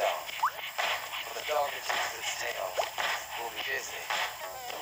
dog. When the dog to its tail, we'll be busy.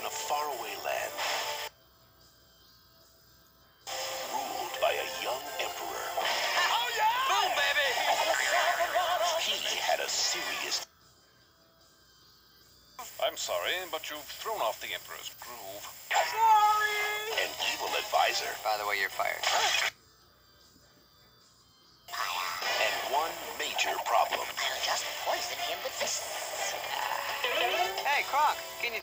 In a faraway land, ruled by a young emperor, Oh yeah! Boom, baby! he had a serious I'm sorry, but you've thrown off the Emperor's groove. and evil advisor, By the way, you're fired. and one major problem. I'll just poison him with this. Hey, Kronk, can you...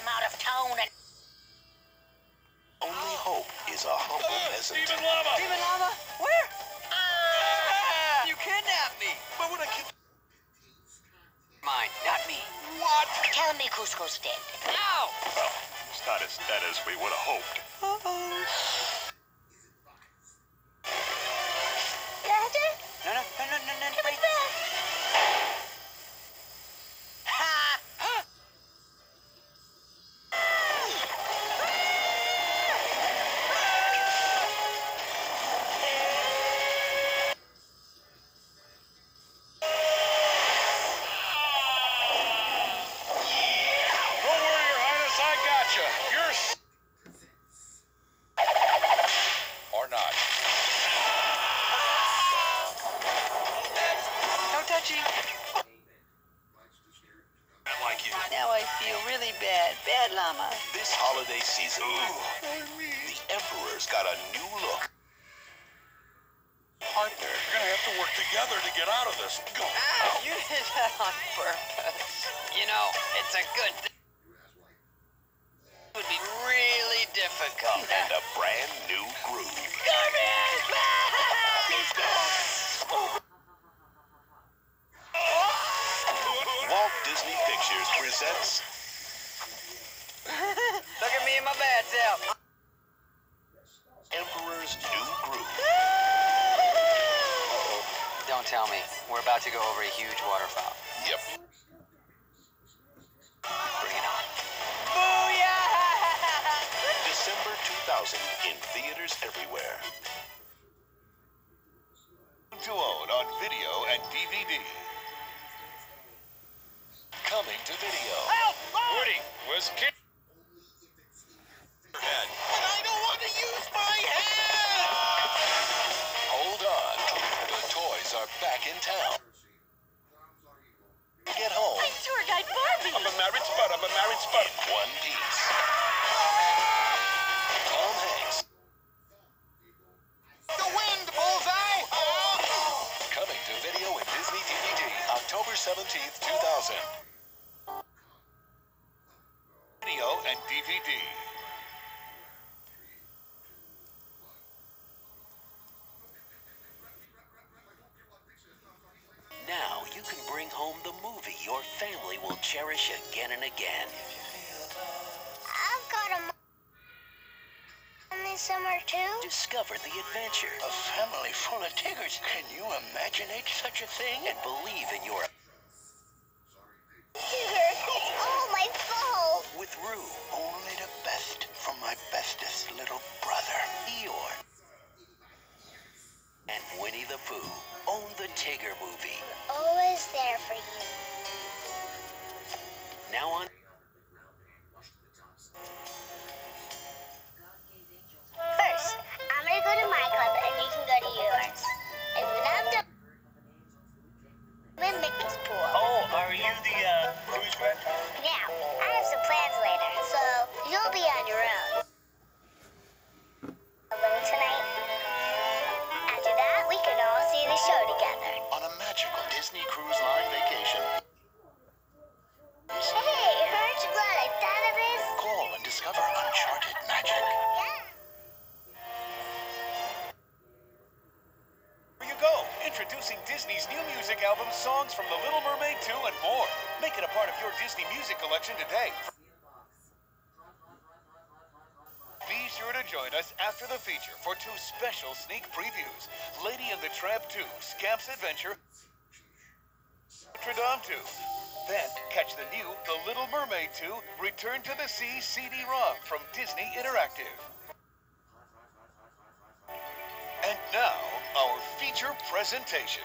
him out of town and Only hope is a humble peasant. Lava! Demon Llama? Where? Ah! You kidnapped me! But when I kid- Mine, not me. What? tell me Kuzco's dead. No! Well, it's not as dead as we would have hoped. Daddy? Like you. Now I feel really bad. Bad llama. This holiday season, the emperor's got a new look. Partner, We're gonna have to work together to get out of this. Go. Ah, you did that on purpose. You know, it's a good thing. It would be really difficult. and a brand new groove. Walt at me in my bad self. Emperor's New Groove. Don't tell me. We're about to go over a huge waterfall. Yep. Bring it on. Booyah! December 2000 in theaters everywhere. To own on video and DVD. Coming to video. Woody, where's Kid? Married spud. I'm a married spud. in one piece. Tom Hanks. The wind, bullseye! Coming to video and Disney DVD October 17th, 2000. Video and DVD. family will cherish again and again. I've got a mom this summer too. Discover the adventure. A family full of tigers. Can you imagine such a thing? And believe in your... Tigger, oh, my! With Only the best my bestest little brother, Eeyore. And Winnie the Pooh. Own the Tigger movie. Always there for you now on Black Album, songs from The Little Mermaid 2, and more. Make it a part of your Disney music collection today. Be sure to join us after the feature for two special sneak previews Lady and the Tramp 2, Scamp's Adventure, Notre Dame 2. Then catch the new The Little Mermaid 2, Return to the Sea CD-ROM from Disney Interactive. And now, our feature presentation.